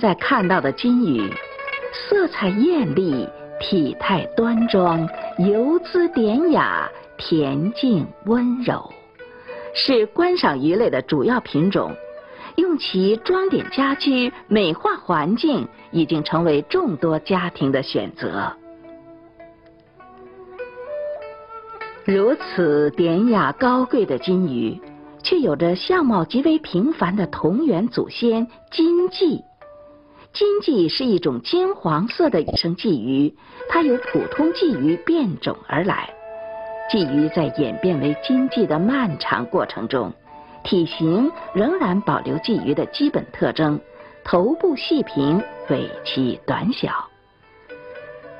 在看到的金鱼，色彩艳丽，体态端庄，游姿典雅，恬静温柔，是观赏鱼类的主要品种。用其装点家居、美化环境，已经成为众多家庭的选择。如此典雅高贵的金鱼，却有着相貌极为平凡的同源祖先金鲫。金鲫是一种金黄色的野生鲫鱼，它由普通鲫鱼变种而来。鲫鱼在演变为金鲫的漫长过程中。体型仍然保留鲫鱼的基本特征，头部细平，尾鳍短小。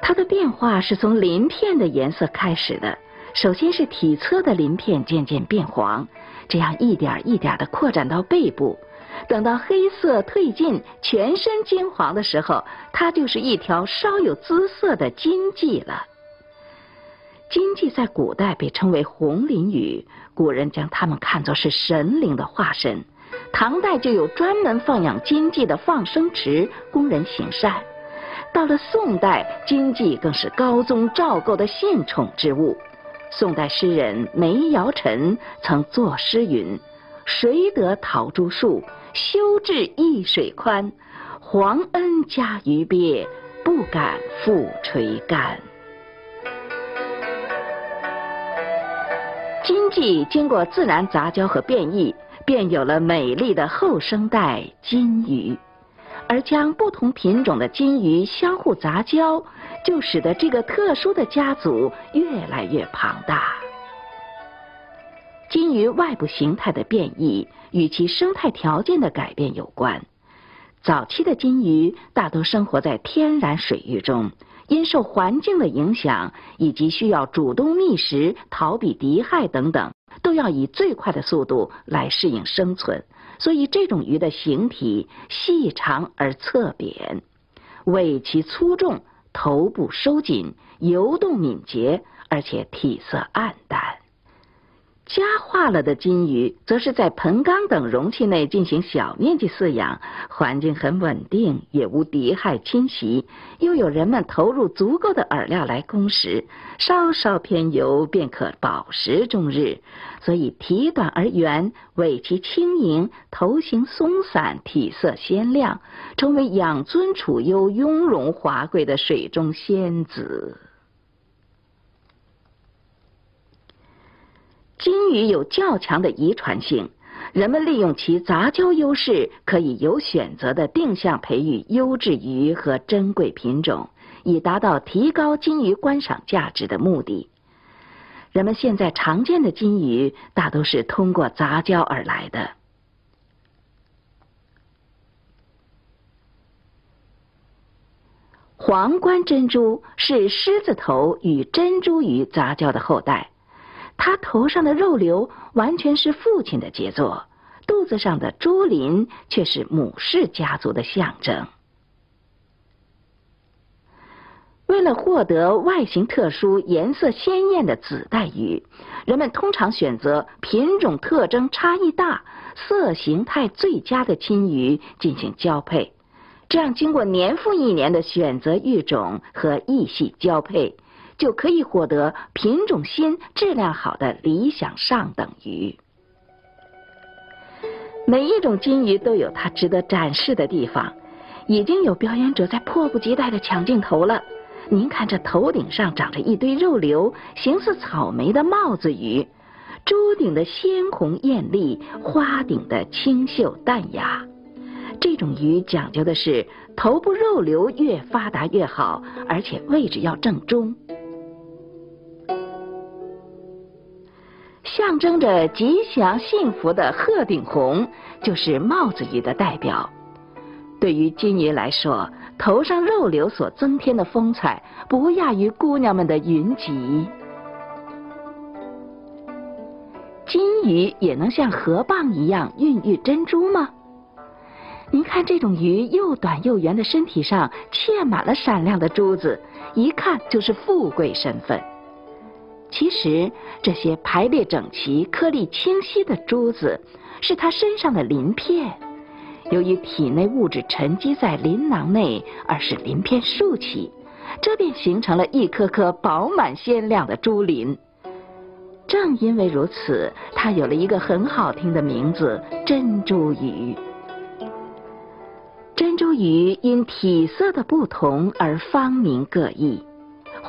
它的变化是从鳞片的颜色开始的，首先是体侧的鳞片渐渐变黄，这样一点一点的扩展到背部，等到黑色褪尽，全身金黄的时候，它就是一条稍有姿色的金鲫了。金鲫在古代被称为红鳞鱼，古人将它们看作是神灵的化身。唐代就有专门放养金鲫的放生池，供人行善。到了宋代，金鲫更是高宗赵构的献宠之物。宋代诗人梅尧臣曾作诗云：“谁得桃朱树，修治一水宽。皇恩加于鳖，不敢复垂竿。”金鲫经过自然杂交和变异，便有了美丽的后生代金鱼。而将不同品种的金鱼相互杂交，就使得这个特殊的家族越来越庞大。金鱼外部形态的变异与其生态条件的改变有关。早期的金鱼大多生活在天然水域中。因受环境的影响，以及需要主动觅食、逃避敌害等等，都要以最快的速度来适应生存。所以，这种鱼的形体细长而侧扁，尾鳍粗重，头部收紧，游动敏捷，而且体色暗淡。家化了的金鱼，则是在盆缸等容器内进行小面积饲养，环境很稳定，也无敌害侵袭，又有人们投入足够的饵料来供食，稍稍偏油便可饱食终日。所以体短而圆，尾鳍轻盈，头型松散，体色鲜亮，成为养尊处优、雍容华贵的水中仙子。金鱼有较强的遗传性，人们利用其杂交优势，可以有选择的定向培育优质鱼和珍贵品种，以达到提高金鱼观赏价值的目的。人们现在常见的金鱼大都是通过杂交而来的。皇冠珍珠是狮子头与珍珠鱼杂交的后代。它头上的肉瘤完全是父亲的杰作，肚子上的珠鳞却是母氏家族的象征。为了获得外形特殊、颜色鲜艳的紫带鱼，人们通常选择品种特征差异大、色形态最佳的亲鱼进行交配。这样，经过年复一年的选择育种和异系交配。就可以获得品种新、质量好的理想上等鱼。每一种金鱼都有它值得展示的地方。已经有表演者在迫不及待的抢镜头了。您看，这头顶上长着一堆肉瘤，形似草莓的帽子鱼；珠顶的鲜红艳丽，花顶的清秀淡雅。这种鱼讲究的是头部肉瘤越发达越好，而且位置要正中。象征着吉祥幸福的鹤顶红，就是帽子鱼的代表。对于金鱼来说，头上肉瘤所增添的风采，不亚于姑娘们的云集。金鱼也能像河蚌一样孕育珍珠吗？您看，这种鱼又短又圆的身体上嵌满了闪亮的珠子，一看就是富贵身份。其实，这些排列整齐、颗粒清晰的珠子，是它身上的鳞片。由于体内物质沉积在鳞囊内，而使鳞片竖起，这便形成了一颗颗饱满鲜亮的珠鳞。正因为如此，它有了一个很好听的名字——珍珠鱼。珍珠鱼因体色的不同而芳名各异。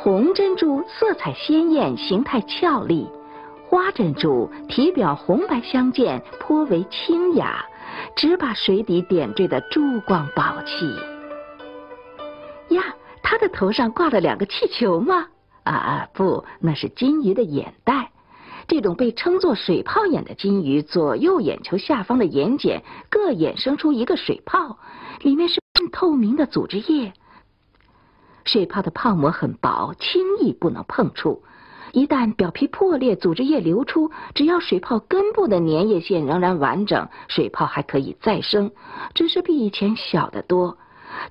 红珍珠色彩鲜艳，形态俏丽；花珍珠体表红白相间，颇为清雅，只把水底点缀的珠光宝气。呀，它的头上挂了两个气球吗？啊，不，那是金鱼的眼袋。这种被称作水泡眼的金鱼，左右眼球下方的眼睑各衍生出一个水泡，里面是半透明的组织液。水泡的泡膜很薄，轻易不能碰触。一旦表皮破裂，组织液流出，只要水泡根部的粘液腺仍然完整，水泡还可以再生，只是比以前小得多。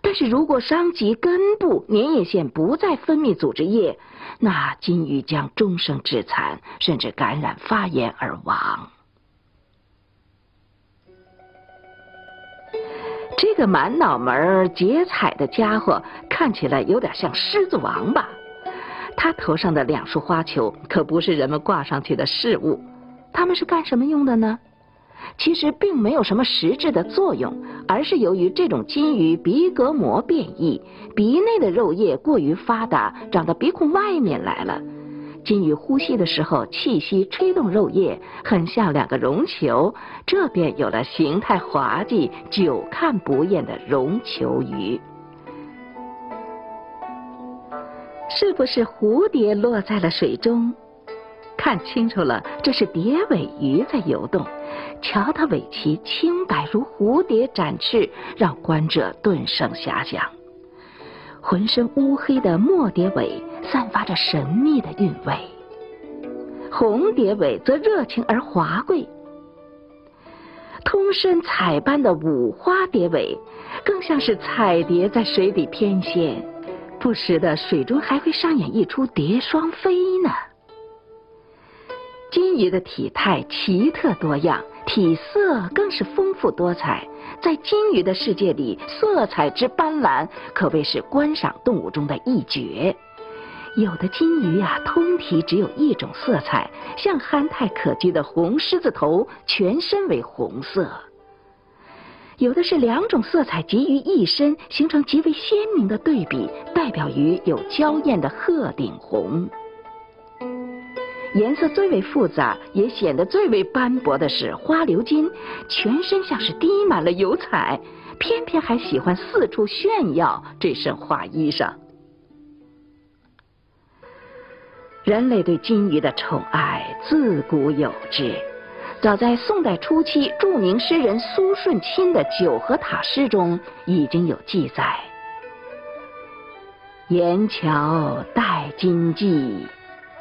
但是如果伤及根部，粘液腺不再分泌组织液，那金鱼将终生致残，甚至感染发炎而亡。这个满脑门儿结彩的家伙看起来有点像狮子王吧？他头上的两束花球可不是人们挂上去的饰物，它们是干什么用的呢？其实并没有什么实质的作用，而是由于这种金鱼鼻隔膜变异，鼻内的肉液过于发达，长到鼻孔外面来了。金鱼呼吸的时候，气息吹动肉叶，很像两个绒球，这便有了形态滑稽、久看不厌的绒球鱼。是不是蝴蝶落在了水中？看清楚了，这是蝶尾鱼在游动。瞧它尾鳍清白如蝴蝶展翅，让观者顿生遐想。浑身乌黑的墨蝶尾散发着神秘的韵味，红蝶尾则热情而华贵。通身彩斑的五花蝶尾更像是彩蝶在水底翩跹，不时的水中还会上演一出蝶双飞呢。金鱼的体态奇特多样，体色更是丰富多彩。在金鱼的世界里，色彩之斑斓可谓是观赏动物中的一绝。有的金鱼啊，通体只有一种色彩，像憨态可掬的红狮子头，全身为红色；有的是两种色彩集于一身，形成极为鲜明的对比，代表鱼有娇艳的鹤顶红。颜色最为复杂，也显得最为斑驳的是花鎏金，全身像是滴满了油彩，偏偏还喜欢四处炫耀这身花衣裳。人类对金鱼的宠爱自古有之，早在宋代初期，著名诗人苏舜钦的《九和塔》诗中已经有记载：“岩桥待金鲫。”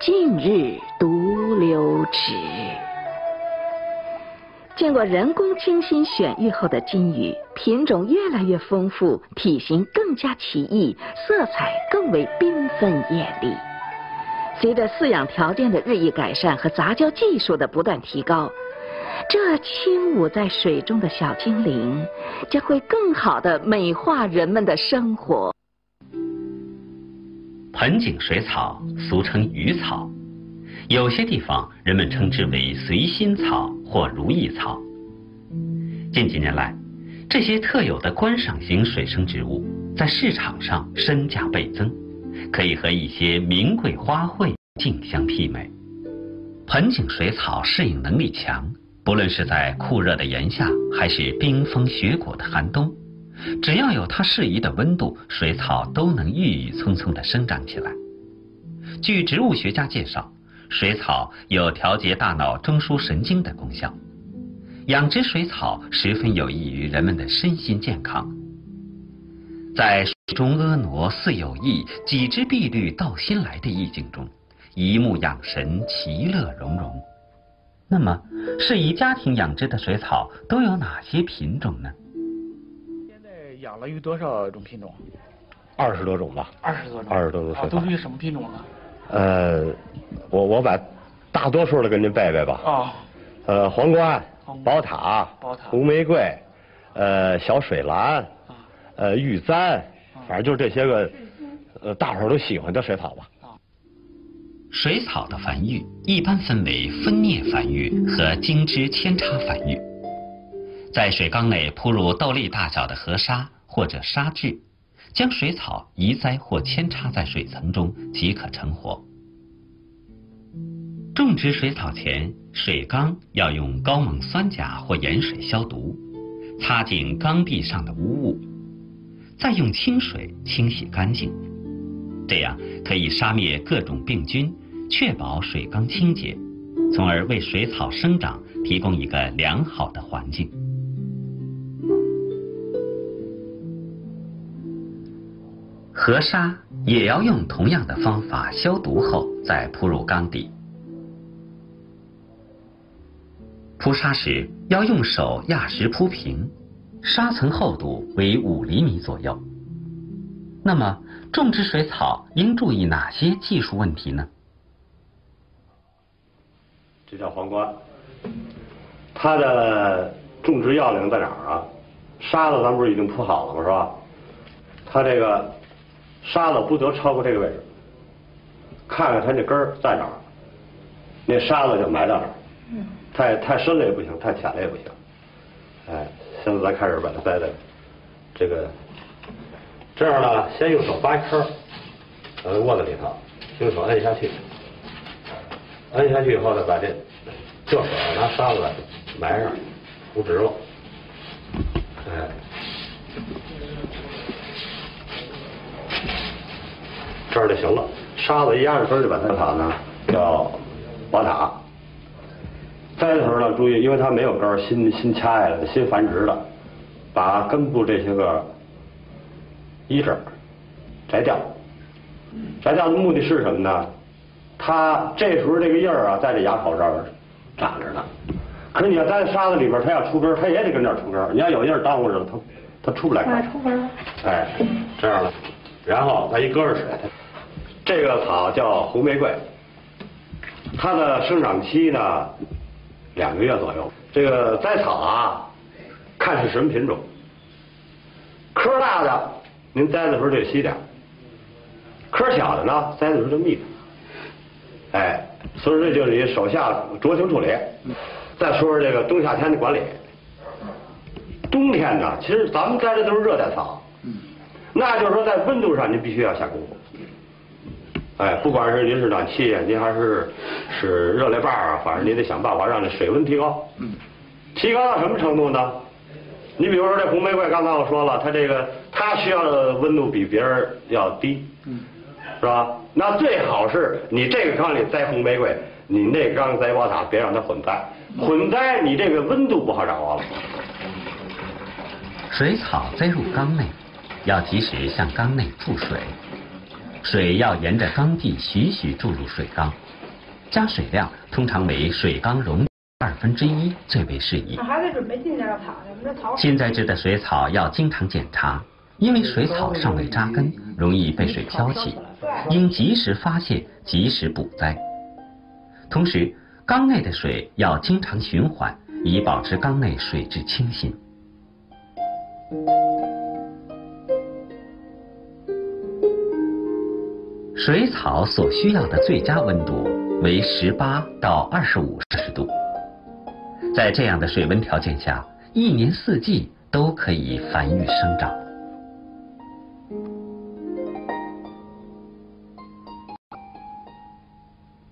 近日独留池。见过人工精心选育后的金鱼，品种越来越丰富，体型更加奇异，色彩更为缤纷艳丽。随着饲养条件的日益改善和杂交技术的不断提高，这轻舞在水中的小精灵将会更好的美化人们的生活。盆景水草俗称鱼草，有些地方人们称之为随心草或如意草。近几年来，这些特有的观赏型水生植物在市场上身价倍增，可以和一些名贵花卉竞相媲美。盆景水草适应能力强，不论是在酷热的炎夏，还是冰封雪裹的寒冬。只要有它适宜的温度，水草都能郁郁葱葱地生长起来。据植物学家介绍，水草有调节大脑中枢神经的功效。养殖水草十分有益于人们的身心健康。在水中婀娜似有意，几枝碧绿到新来的意境中，一目养神，其乐融融。那么，适宜家庭养殖的水草都有哪些品种呢？养了有多少种品种？二十多种吧。二十多种。二十多种啊，都属于什么品种呢？呃，我我把大多数的跟您背背吧。啊。呃，皇冠、宝塔、宝塔、红玫瑰，呃小水兰，呃玉簪，反正就是这些个呃大伙儿都喜欢的水草吧。水草的繁育一般分为分蘖繁育和茎枝扦插繁育。在水缸内铺入豆粒大小的河沙或者沙质，将水草移栽或扦插在水层中即可成活。种植水草前，水缸要用高锰酸钾或盐水消毒，擦净缸壁上的污物，再用清水清洗干净。这样可以杀灭各种病菌，确保水缸清洁，从而为水草生长提供一个良好的环境。河沙也要用同样的方法消毒后再铺入缸底。铺沙时要用手压实铺平，沙层厚度为五厘米左右。那么，种植水草应注意哪些技术问题呢？这叫黄瓜，它的种植要领在哪儿啊？沙子咱不是已经铺好了吗？是吧？它这个沙子不得超过这个位置，看看它那根儿在哪儿，那沙子就埋到哪儿。太太深了也不行，太浅了也不行。哎，现在咱开始把它栽在这个。这样呢，先用手扒一坑，把它窝在里头，用手摁下去，摁下去以后呢，把这这手拿沙子埋上，扶直了，哎，这儿就行了。沙子一压着根就把它塔呢叫瓦塔。栽的时候呢，注意，因为它没有根儿，新新掐下来的，新繁殖的，把根部这些个。一枝摘掉，摘掉的目的是什么呢？它这时候这个叶儿啊，在这牙口这儿长着呢。可是你要栽在沙子里边，它要出根，它也得跟这儿出根。你要有叶儿耽误着了，它它出不来根。出根。哎，这样了，然后它一搁着水。这个草叫红玫瑰，它的生长期呢两个月左右。这个栽草啊，看是什么品种，棵大的。您栽的时候就稀点棵小的呢，栽的时候就密点哎，所以这就是你手下酌情处理。再说说这个冬夏天的管理。冬天呢，其实咱们栽的都是热带草，那就是说在温度上您必须要下功夫。哎，不管是您是暖气，您还是是热力棒啊，反正您得想办法让这水温提高。嗯提高到什么程度呢？你比如说这红玫瑰，刚才我说了，它这个它需要的温度比别人要低，嗯是吧？那最好是你这个缸里栽红玫瑰，你那缸栽瓦塔，别让它混栽。混栽你这个温度不好掌握了。水草栽入缸内，要及时向缸内注水，水要沿着缸壁徐徐注入水缸，加水量通常为水缸容。二分之一最为适宜。还得准备进草现在植的水草要经常检查，因为水草尚未扎根，容易被水漂起，应及时发现，及时补栽。同时，缸内的水要经常循环，以保持缸内水质清新。水草所需要的最佳温度为十八到二十五摄氏度。在这样的水温条件下，一年四季都可以繁育生长。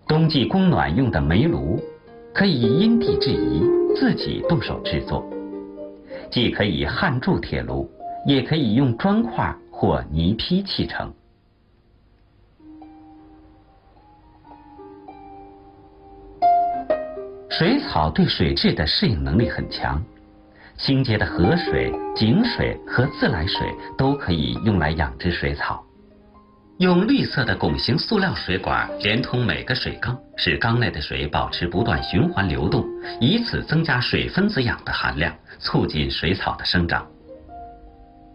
冬季供暖用的煤炉，可以因地制宜，自己动手制作，既可以焊铸铁炉，也可以用砖块或泥坯砌成。水草对水质的适应能力很强，清洁的河水、井水和自来水都可以用来养殖水草。用绿色的拱形塑料水管连通每个水缸，使缸内的水保持不断循环流动，以此增加水分子氧的含量，促进水草的生长。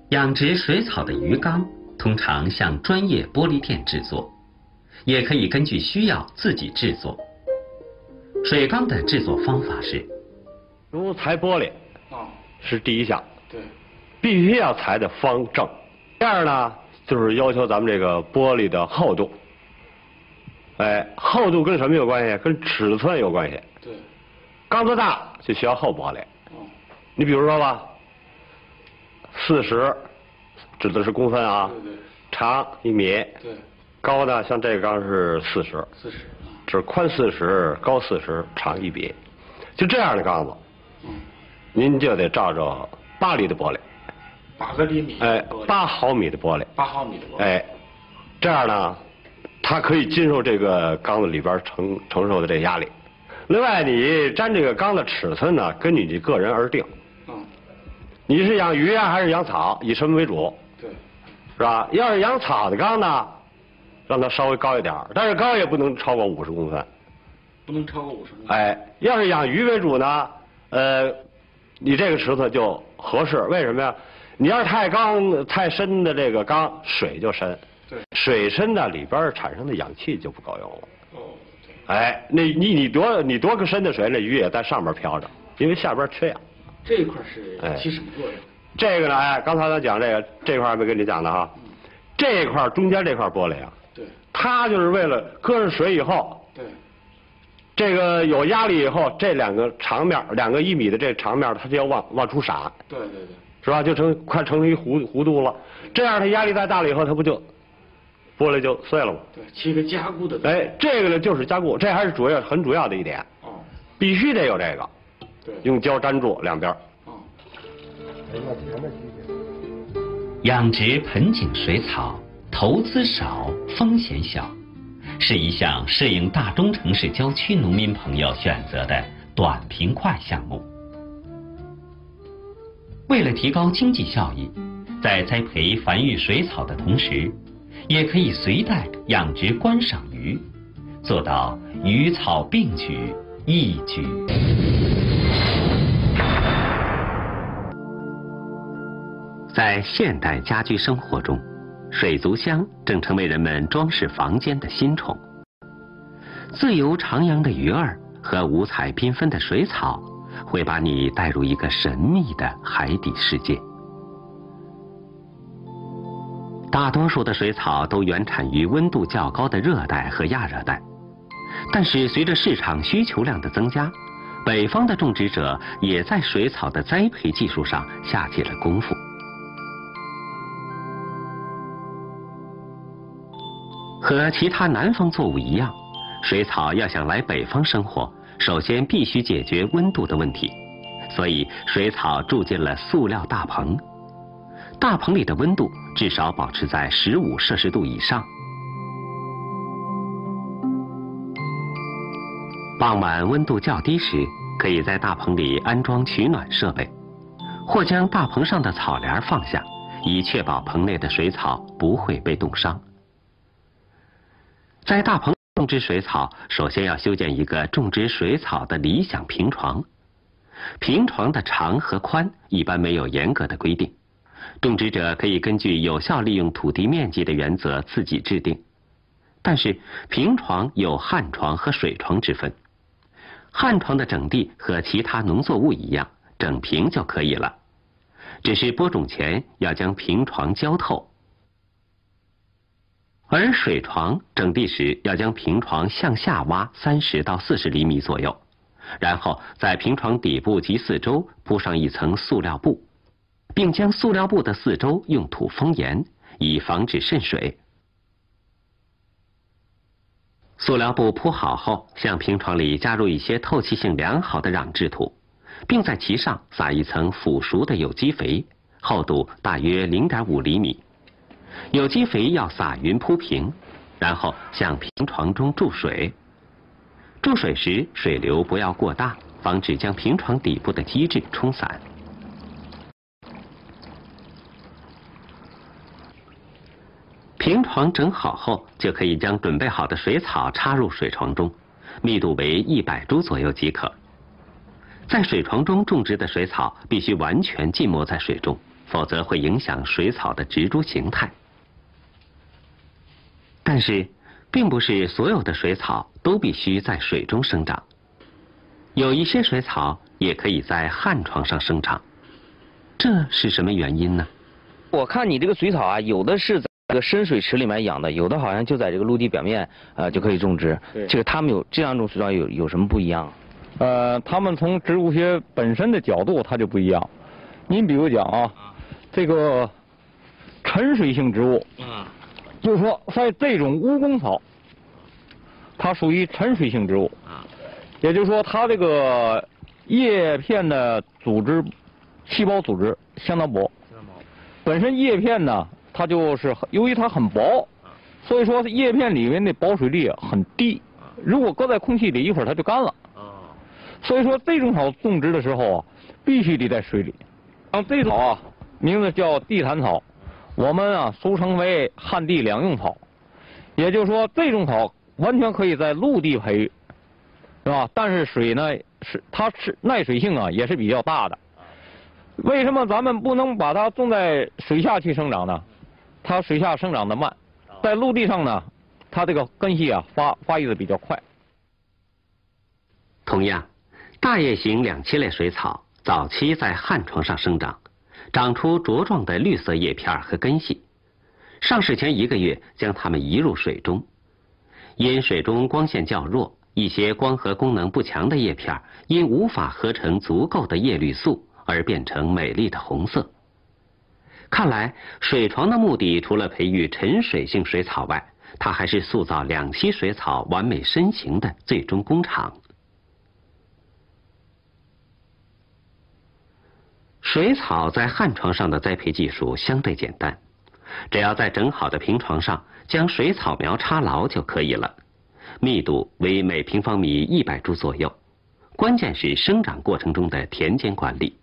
养殖水草的鱼缸通常向专业玻璃店制作，也可以根据需要自己制作。水缸的制作方法是：如裁玻璃，啊，是第一项，对，必须要裁的方正。第二呢，就是要求咱们这个玻璃的厚度。哎，厚度跟什么有关系？跟尺寸有关系。对，缸子大就需要厚玻璃。哦，你比如说吧，四十指的是公分啊，对对长一米，对，高呢像这个缸是四十，四十啊，这宽四十，高四十，长一米，就这样的缸子，嗯，您就得照着八厘的玻璃，八个厘米，哎，八毫米的玻璃，八毫米的玻璃，哎，这样呢，它可以经受这个缸子里边承承受的这压力。另外，你粘这个缸的尺寸呢，根据你个人而定。嗯，你是养鱼啊，还是养草？以什么为主？对，是吧？要是养草的缸呢，让它稍微高一点儿，但是高也不能超过五十公分。不能超过五十公分。哎，要是养鱼为主呢，呃，你这个池子就合适。为什么呀？你要是太缸太深的这个缸，水就深。对，水深呢，里边产生的氧气就不够用了。哦，对，哎，那你你多你多个深的水，那鱼也在上边漂着，因为下边缺氧。这一块是哎起什么作用？这个呢，哎，刚才咱讲这个这块儿没跟你讲的哈，这块中间这块玻璃啊，对，它就是为了搁上水以后，对，这个有压力以后，这两个长面两个一米的这长面儿它就要往往出闪，对对对，是吧？就成快成一弧弧度了。这样它压力再大了以后，它不就玻璃就碎了吗？对，起个加固的作用。哎，这个呢就是加固，这还是主要很主要的一点，哦，必须得有这个，对，用胶粘住两边养殖盆景水草，投资少，风险小，是一项适应大中城市郊区农民朋友选择的短平快项目。为了提高经济效益，在栽培繁育水草的同时，也可以随带养殖观赏鱼，做到鱼草并举，一举。在现代家居生活中，水族箱正成为人们装饰房间的新宠。自由徜徉的鱼儿和五彩缤纷的水草，会把你带入一个神秘的海底世界。大多数的水草都原产于温度较高的热带和亚热带，但是随着市场需求量的增加，北方的种植者也在水草的栽培技术上下起了功夫。和其他南方作物一样，水草要想来北方生活，首先必须解决温度的问题，所以水草住进了塑料大棚。大棚里的温度至少保持在十五摄氏度以上。傍晚温度较低时，可以在大棚里安装取暖设备，或将大棚上的草帘放下，以确保棚内的水草不会被冻伤。在大棚种植水草，首先要修建一个种植水草的理想平床。平床的长和宽一般没有严格的规定，种植者可以根据有效利用土地面积的原则自己制定。但是平床有旱床和水床之分，旱床的整地和其他农作物一样，整平就可以了，只是播种前要将平床浇透。而水床整地时要将平床向下挖三十到四十厘米左右，然后在平床底部及四周铺上一层塑料布，并将塑料布的四周用土封严，以防止渗水。塑料布铺好后，向平床里加入一些透气性良好的壤质土，并在其上撒一层腐熟的有机肥，厚度大约零点五厘米。有机肥要撒匀铺平，然后向平床中注水。注水时水流不要过大，防止将平床底部的基质冲散。平床整好后，就可以将准备好的水草插入水床中，密度为一百株左右即可。在水床中种植的水草必须完全浸没在水中，否则会影响水草的植株形态。但是，并不是所有的水草都必须在水中生长，有一些水草也可以在旱床上生长。这是什么原因呢？我看你这个水草啊，有的是在这个深水池里面养的，有的好像就在这个陆地表面呃就可以种植。这个它们有这两种水草有有什么不一样？呃，它们从植物学本身的角度它就不一样。您比如讲啊，这个沉水性植物，嗯，就是说在这种蜈蚣草，它属于沉水性植物，啊，也就是说它这个叶片的组织细胞组织相当薄。本身叶片呢，它就是由于它很薄，所以说叶片里面的保水力很低。如果搁在空气里，一会儿它就干了。所以说这种草种植的时候啊，必须得在水里。像这草啊，名字叫地毯草，我们啊俗称为旱地两用草。也就是说，这种草完全可以在陆地培育，是吧？但是水呢，是它是耐水性啊，也是比较大的。为什么咱们不能把它种在水下去生长呢？它水下生长的慢，在陆地上呢，它这个根系啊发发育的比较快。同样，大叶型两栖类水草早期在旱床上生长，长出茁壮的绿色叶片和根系。上市前一个月，将它们移入水中，因水中光线较弱，一些光合功能不强的叶片因无法合成足够的叶绿素。而变成美丽的红色。看来，水床的目的除了培育沉水性水草外，它还是塑造两栖水草完美身形的最终工厂。水草在旱床上的栽培技术相对简单，只要在整好的平床上将水草苗插牢就可以了，密度为每平方米一百株左右。关键是生长过程中的田间管理。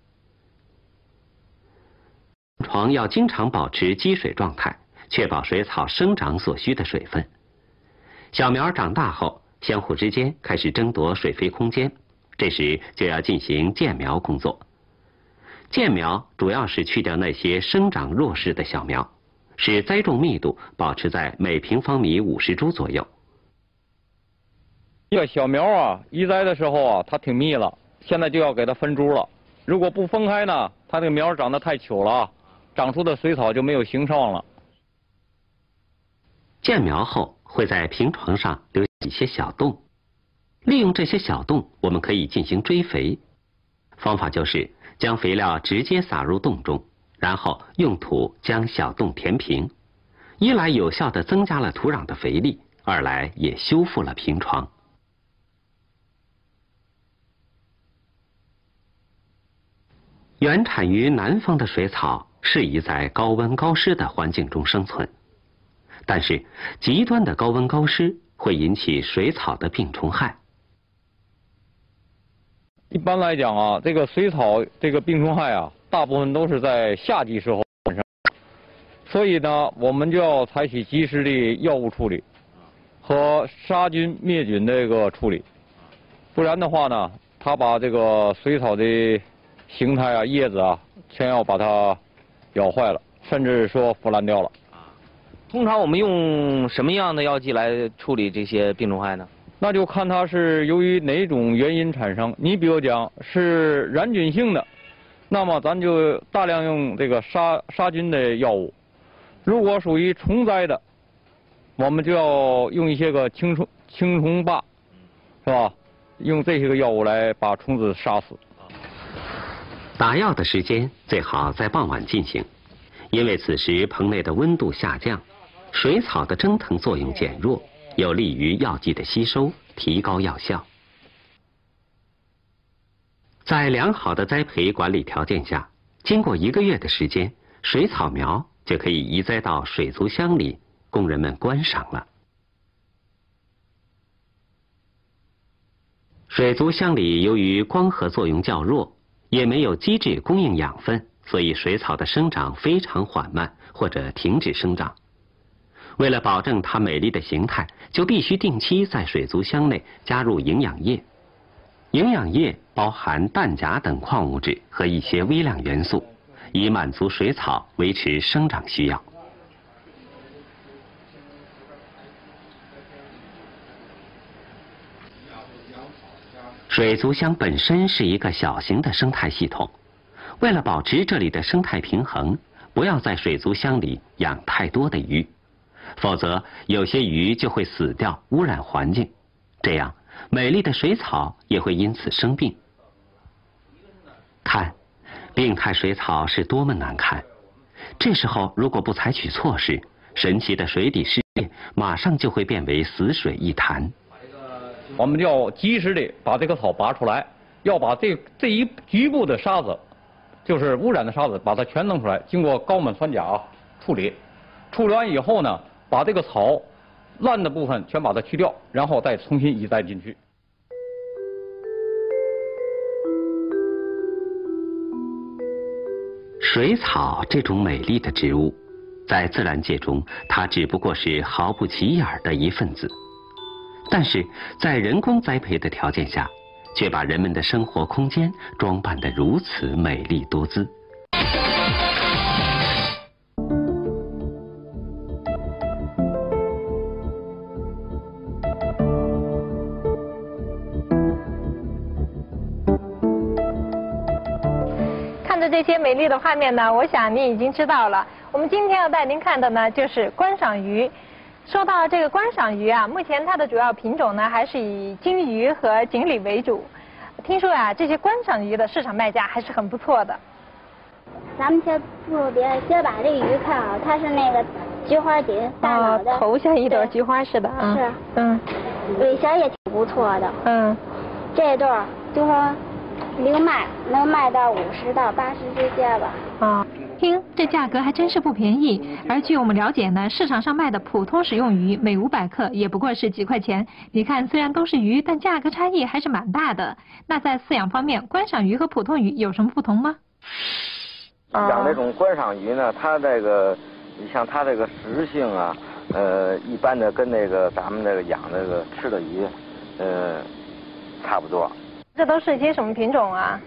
床要经常保持积水状态，确保水草生长所需的水分。小苗长大后，相互之间开始争夺水肥空间，这时就要进行间苗工作。间苗主要是去掉那些生长弱势的小苗，使栽种密度保持在每平方米五十株左右。这个小苗啊，移栽的时候啊，它挺密了，现在就要给它分株了。如果不分开呢，它这个苗长得太糗了。长出的水草就没有形状了。建苗后会在平床上留一些小洞，利用这些小洞，我们可以进行追肥。方法就是将肥料直接撒入洞中，然后用土将小洞填平。一来有效的增加了土壤的肥力，二来也修复了平床。原产于南方的水草。适宜在高温高湿的环境中生存，但是极端的高温高湿会引起水草的病虫害。一般来讲啊，这个水草这个病虫害啊，大部分都是在夏季时候产生，所以呢，我们就要采取及时的药物处理和杀菌灭菌这个处理，不然的话呢，它把这个水草的形态啊、叶子啊，全要把它。咬坏了，甚至说腐烂掉了。通常我们用什么样的药剂来处理这些病虫害呢？那就看它是由于哪种原因产生。你比如讲是染菌性的，那么咱就大量用这个杀杀菌的药物；如果属于虫灾的，我们就要用一些个青虫青虫霸，是吧？用这些个药物来把虫子杀死。打药的时间最好在傍晚进行，因为此时棚内的温度下降，水草的蒸腾作用减弱，有利于药剂的吸收，提高药效。在良好的栽培管理条件下，经过一个月的时间，水草苗就可以移栽到水族箱里，供人们观赏了。水族箱里由于光合作用较弱。也没有机制供应养分，所以水草的生长非常缓慢或者停止生长。为了保证它美丽的形态，就必须定期在水族箱内加入营养液。营养液包含氮钾等矿物质和一些微量元素，以满足水草维持生长需要。水族箱本身是一个小型的生态系统，为了保持这里的生态平衡，不要在水族箱里养太多的鱼，否则有些鱼就会死掉，污染环境。这样，美丽的水草也会因此生病。看，病态水草是多么难看！这时候如果不采取措施，神奇的水底世界马上就会变为死水一潭。我们要及时的把这个草拔出来，要把这这一局部的沙子，就是污染的沙子，把它全弄出来，经过高锰酸钾处理，处理完以后呢，把这个草烂的部分全把它去掉，然后再重新移栽进去。水草这种美丽的植物，在自然界中，它只不过是毫不起眼的一份子。但是在人工栽培的条件下，却把人们的生活空间装扮得如此美丽多姿。的画面呢，我想您已经知道了。我们今天要带您看的呢，就是观赏鱼。说到这个观赏鱼啊，目前它的主要品种呢还是以金鱼和锦鲤为主。听说啊，这些观赏鱼的市场卖价还是很不错的。咱们先不别先把这个鱼看啊，它是那个菊花锦，大脑袋，头像一朵菊花似的啊。是。嗯。尾型也挺不错的。嗯。这对就说零卖能卖到五十到八十之间吧。啊。听，这价格还真是不便宜。而据我们了解呢，市场上卖的普通食用鱼，每五百克也不过是几块钱。你看，虽然都是鱼，但价格差异还是蛮大的。那在饲养方面，观赏鱼和普通鱼有什么不同吗？养这种观赏鱼呢，它这个，你像它这个食性啊，呃，一般的跟那个咱们这个养那个吃的鱼，呃，差不多。这都是一些什么品种啊？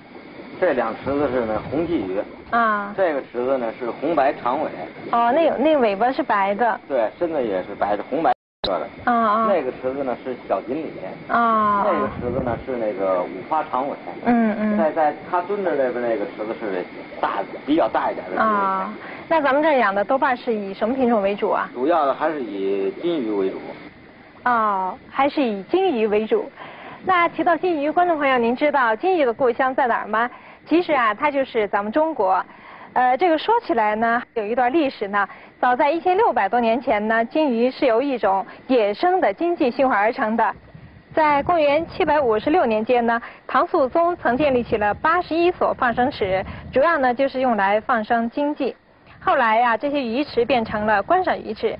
这两池子是那红鲫鱼啊，这个池子呢是红白长尾。哦，那那尾巴是白的。对，身子也是白的，红白色的。啊啊。那个池子呢是小锦鲤。啊。那个池子呢是那个五花长尾。嗯嗯。在在它蹲着那边那个池子是大比较大一点的。啊，那咱们这养的多半是以什么品种为主啊？主要的还是以金鱼为主。哦，还是以金鱼为主。那提到金鱼，观众朋友，您知道金鱼的故乡在哪儿吗？其实啊，它就是咱们中国。呃，这个说起来呢，有一段历史呢。早在一千六百多年前呢，金鱼是由一种野生的金鸡驯化而成的。在公元七百五十六年间呢，唐肃宗曾建立起了八十一所放生池，主要呢就是用来放生金鸡。后来呀，这些鱼池变成了观赏鱼池。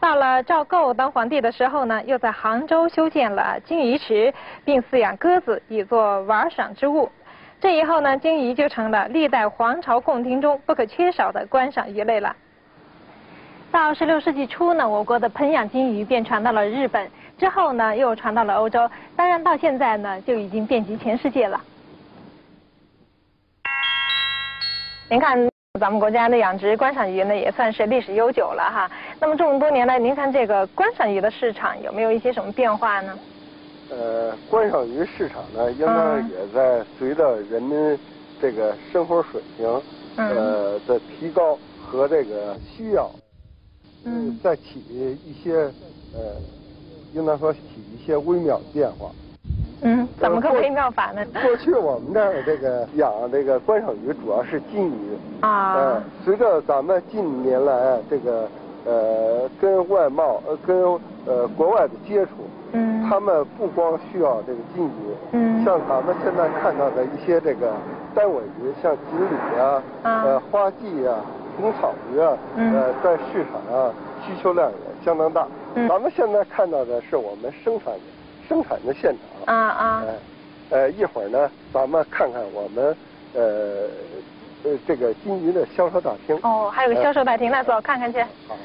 到了赵构当皇帝的时候呢，又在杭州修建了金鱼池，并饲养鸽子以作玩赏之物。这以后呢，金鱼就成了历代皇朝宫廷中不可缺少的观赏鱼类了。到十六世纪初呢，我国的盆养金鱼便传到了日本，之后呢又传到了欧洲，当然到现在呢就已经遍及全世界了。您看，咱们国家的养殖观赏鱼呢也算是历史悠久了哈。那么这么多年来，您看这个观赏鱼的市场有没有一些什么变化呢？呃，观赏鱼市场呢，应该也在随着人们这个生活水平呃的提高和这个需要，嗯，在起一些呃，应当说起一些微妙变化。嗯，怎么个微妙法呢？过去我们这儿这个养这个观赏鱼主要是金鱼啊，呃，随着咱们近年来这个呃跟外贸呃跟呃国外的接触。嗯，他们不光需要这个金鱼，嗯，像咱们现在看到的一些这个单尾鱼，像锦鲤啊，呃花鲫啊，红草鱼啊，呃，在市场上需求量也相当大。嗯，咱们现在看到的是我们生产生产的现场。啊啊。呃，一会儿呢，咱们看看我们呃呃这个金鱼的销售大厅。哦，还有个销售大厅，那走看看去。好。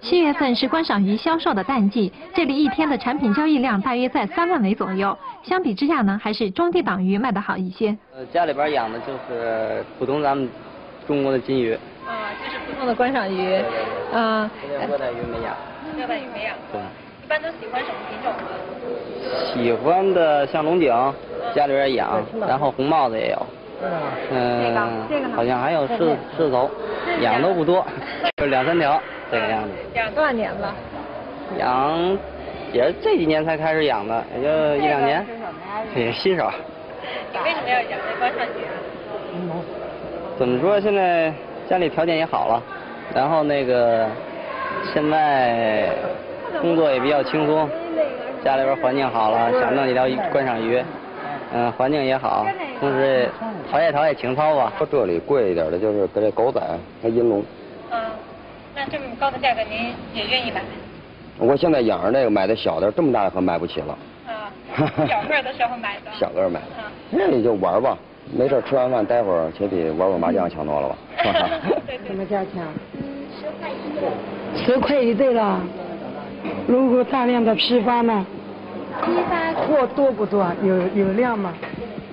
七月份是观赏鱼销售的淡季，这里一天的产品交易量大约在三万尾左右。相比之下呢，还是中低档鱼卖的好一些。呃，家里边养的就是普通咱们中国的金鱼。啊，就是普通的观赏鱼。对对对。啊。热带鱼没养。热带鱼没养。对。一般都喜欢什么品种呢？喜欢的像龙井，家里边养，然后红帽子也有，嗯，好像还有狮子狮子头，养都不多，就两三条这个样子。养多少年了？养也是这几年才开始养的，也就一两年，也新手。你为什么要养这观赏鱼啊？怎么说？现在家里条件也好了，然后那个现在工作也比较轻松，家里边环境好了，想弄几条观赏鱼，嗯，环境也好，同时陶冶陶冶情操吧。这里贵一点的就是搁这狗仔和银龙。嗯，那这么高的价格您也愿意买？我现在养着那个买的小的，这么大的可买不起了。啊，小个的时候买的。小个买的，那你就玩吧，没事吃完饭待会儿，且比玩玩麻将强多了吧。什么价钱？十块一对十块一对了。如果大量的批发呢？批发。货多不多？有有量吗？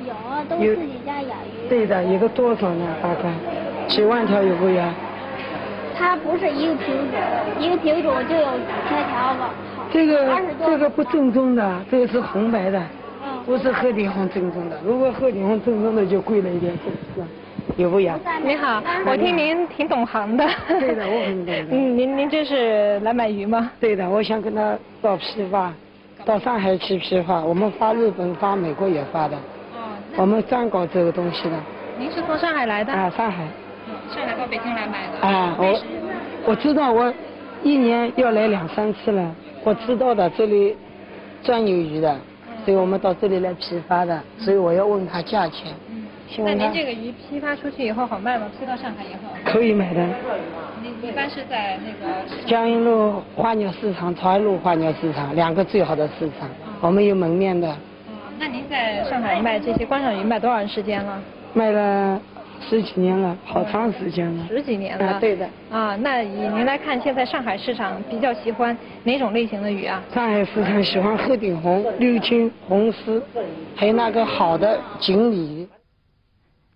有，都自己家养鱼。对的，一个多少呢？大概几万条有不有？它不是一个品种，一个品种就有几千条吧。这个这个不正宗的，这个是红白的，不是鹤顶红正宗的。如果鹤顶红正宗的就贵了一点，是吧？有不有？你好，我听您挺懂行的。对的，我很懂。嗯，您您这是来买鱼吗？对的，我想跟他到批发，到上海去批发。我们发日本、发美国也发的。哦。我们专搞这个东西的。您是从上海来的？啊，上海。上海到北京来买的。啊，我我知道，我一年要来两三次了。我知道的，这里专有鱼的，所以我们到这里来批发的，所以我要问他价钱。嗯，那您这个鱼批发出去以后好卖吗？批到上海以后？可以买的。你一般是在那个？江阴路花鸟市场、朝阳路花鸟市场两个最好的市场，我们有门面的。哦，那您在上海卖这些观赏鱼卖多长时间了？卖了。十几年了，好长时间了。十几年了，对的。啊，那以您来看，现在上海市场比较喜欢哪种类型的鱼啊？上海市场喜欢鹤顶红、六青、红丝，还有那个好的锦鲤。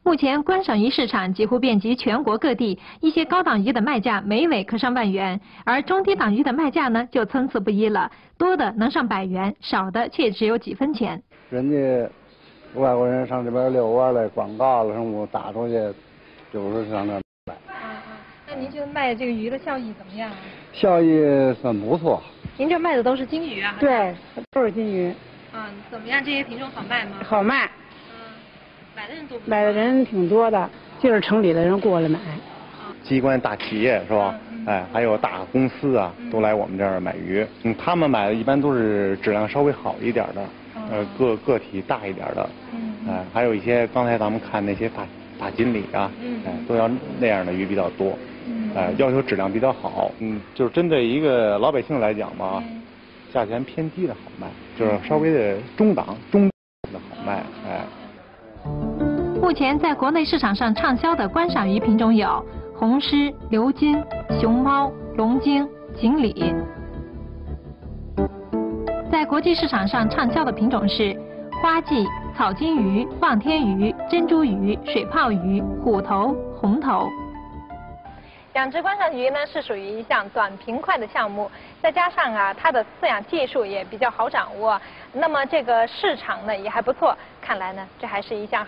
目前观赏鱼市场几乎遍及全国各地，一些高档鱼的卖价每尾可上万元，而中低档鱼的卖价呢就参差不一了，多的能上百元，少的却只有几分钱。人家。外国人上这边遛弯来，广告了什么打出去，就是上那卖。啊啊，那您觉得卖这个鱼的效益怎么样啊？效益算不错。您这卖的都是金鱼啊？对，都是金鱼。嗯，怎么样？这些品种好卖吗？好卖。嗯，买的人多不？买的人挺多的，就是城里的人过来买。机关大企业是吧？哎，还有大公司啊，都来我们这儿买鱼。嗯，他们买的一般都是质量稍微好一点的。呃，个个体大一点的，嗯，哎，还有一些刚才咱们看那些大大锦鲤啊，嗯，哎，都要那样的鱼比较多，嗯，哎，要求质量比较好，嗯，就是针对一个老百姓来讲吧，价钱偏低的好卖，就是稍微的中档中的好卖，哎。目前在国内市场上畅销的观赏鱼品种有红狮、鎏金、熊猫、龙晶、锦鲤。在国际市场上畅销的品种是花鲫、草金鱼、望天鱼、珍珠鱼、水泡鱼、虎头、红头。养殖观赏鱼呢是属于一项短平快的项目，再加上啊它的饲养技术也比较好掌握，那么这个市场呢也还不错，看来呢这还是一项好。